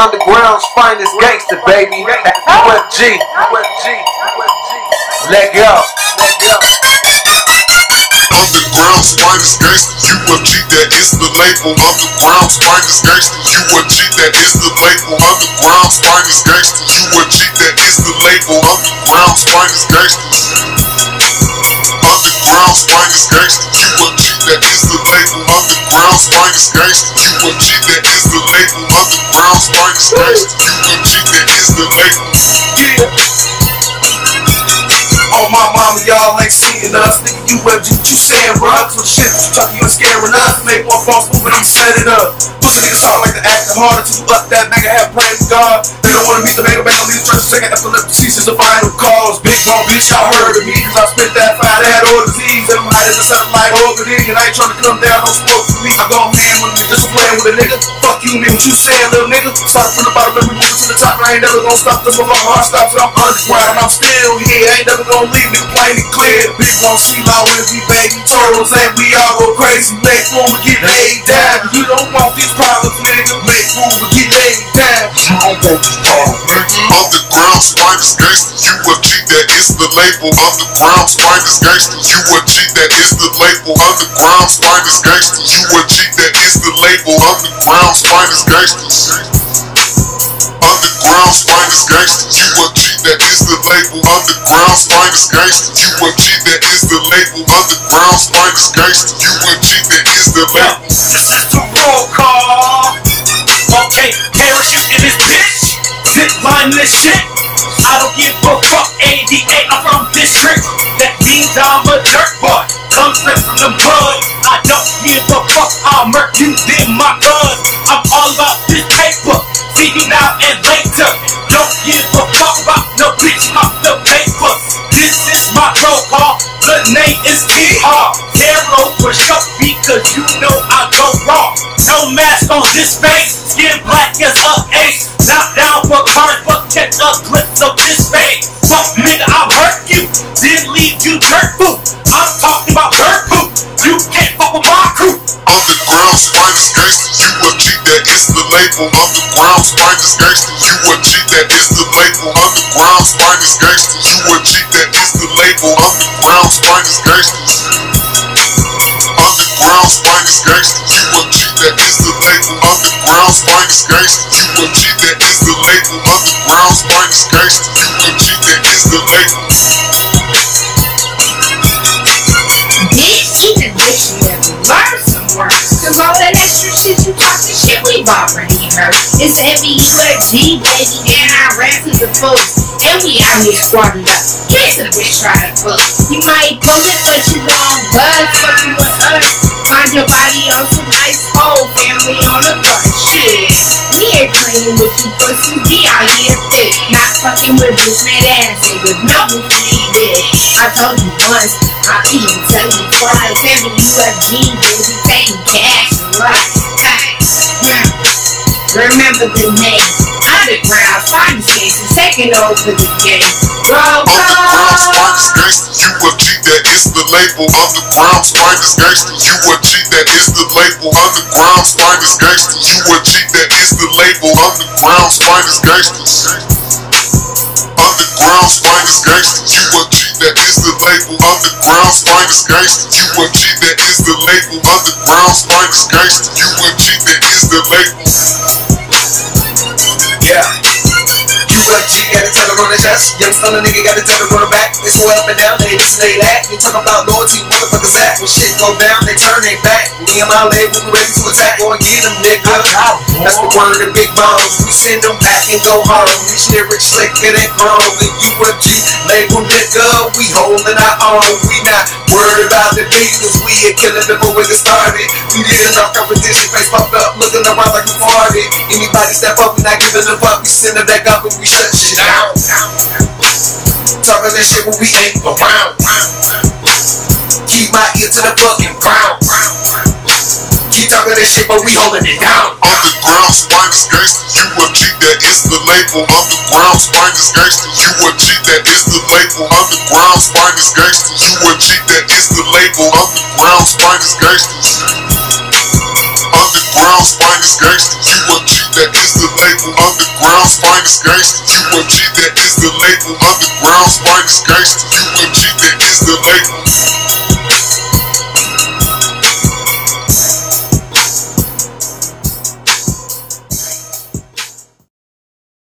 Underground's finest gangster, baby. UFG. UFG. Go. Let go. Underground's finest gangster, UFG, that is the label. Underground's finest gangster, UFG, that is the label. Underground's finest gangster, UFG, that is the label. Underground's finest gangster. Underground's finest gangster, UFG, that is the label. Underground's finest gangster, UFG, that is the label. Underground's finest gangster, UFG, that is the label. Yeah. Oh my mama, y'all ain't seeing us. Nigga, you what you, you saying? Cause the shit you talking, you scaring us. Make one false move and I'm set it up. Pussy niggas talk like they acting harder you up that nigga have praise God. They don't wanna meet the mega man on these churches, second epilepsy is the final cause. Big bone bitch, y'all heard of me, cause I spit that fire, that old disease. And I'm hiding the satellite over there, and I ain't trying to come down, don't smoke for me. I go with me, just playing with a nigga. Fuck you, nigga, you saying, little nigga? Start from the bottom, let me move to the top. I ain't never gonna stop this, my heart stops, I'm underground. I'm still here, I ain't never gonna leave, nigga, plain and clear. Big bone, see my with me, baby, turtles, and we all go crazy. Make room to get laid down. You don't want these problems, nigga. Make room to get laid down. You don't want these problems. Underground's finest gangster, UFG, that is the label. Underground's finest gangster, UFG, that is the label. Underground's finest gangster, UFG, that is the label. Underground's finest gangster. Underground's finest gangster, UFG, that is the label. Underground's finest gangster, UFG, that is the label. Underground's finest gangster, UFG, that is the label. This is the roll call. Okay, parachute in this bitch. Zip line this shit. I don't give a fuck. ADA, I'm from district. That means I'm a dirt boy. Come straight from the mud. I don't give a fuck. I'll murk you in my blood. I'm all about this paper. See me now and later. Don't give a fuck about no bitch off the paper. This is my call. The name is T-Hawk. Hero for short because you know I go wrong. No mask on this face. Skin black as a ace. Not down for cars, but catch a glimpse of this face. Fuck nigga, I'll you. Leave you dirt poop. I'm talking about dirt poop. You can't fuck with my crew. Underground's finest gangster, UFG, that is the label. Underground's finest gangster, UFG, that is the label. Underground's finest gangster, UFG, that is the label. Underground's finest gangster. Underground's finest gangster, UFG, that is the label. Underground's finest gangster, UFG, that is the label. Underground's finest gangster, UFG, that is the label. Already heard. It's M-E-U-F-G, baby, and I rap to the folks. And we out here squatting up. Kiss a bitch try to fuck. You might pull it, but you gon' buzz fucking with us. Find your body on some nice whole family on the bus. Shit. We ain't playing with you pussies. We out here thick. Not fucking with bitch made ass niggas. No, we need it. I told you once. I'll even tell you twice. UFG, baby, taking cash and life. Remember the name. Underground, find the taking over the game. Roll call. finest gangster, UFG, that is the label. Underground's finest gangster, UFG, that is the label. Underground's finest gangster, UFG, that is the label. Underground's finest gangster. Underground's finest gangster, UFG, that is the label. Underground's finest gangster, UFG, that is the label. Underground's finest gangster, UFG, that is the label. Yeah. UFG gotta tell her on the chest. Young stunner nigga gotta tell her on the back. They swear up and down, they this they that. You talk about loyalty, motherfuckers act. When shit go down, they turn they back. Me and my label, ready to attack. Go and get them, nigga. That's the word of the big bombs. We send them back and go home. These lyrics slicker than chrome. The UFG label, nigga. We holding our own. We not worried about the beaters. We a killer before we get started. We did enough competition, face popped up, looking around like we farted. Anybody step up, we not giving a fuck. We send it back up and we shut shit down. Talking that shit when we ain't around. Keep my ear to the fucking ground. Keep talking that shit, but we holding it down. Underground's finest gangster, UFG, that is the label. Underground's finest gangster, UFG, that is the label. Underground's finest gangster, UFG, that is the label. Underground's finest gangster. Underground's finest gangster, UFG, that is the label. Underground's finest gangster. UFG, that is the label. Underground's finest gangster. UFG, that is the label.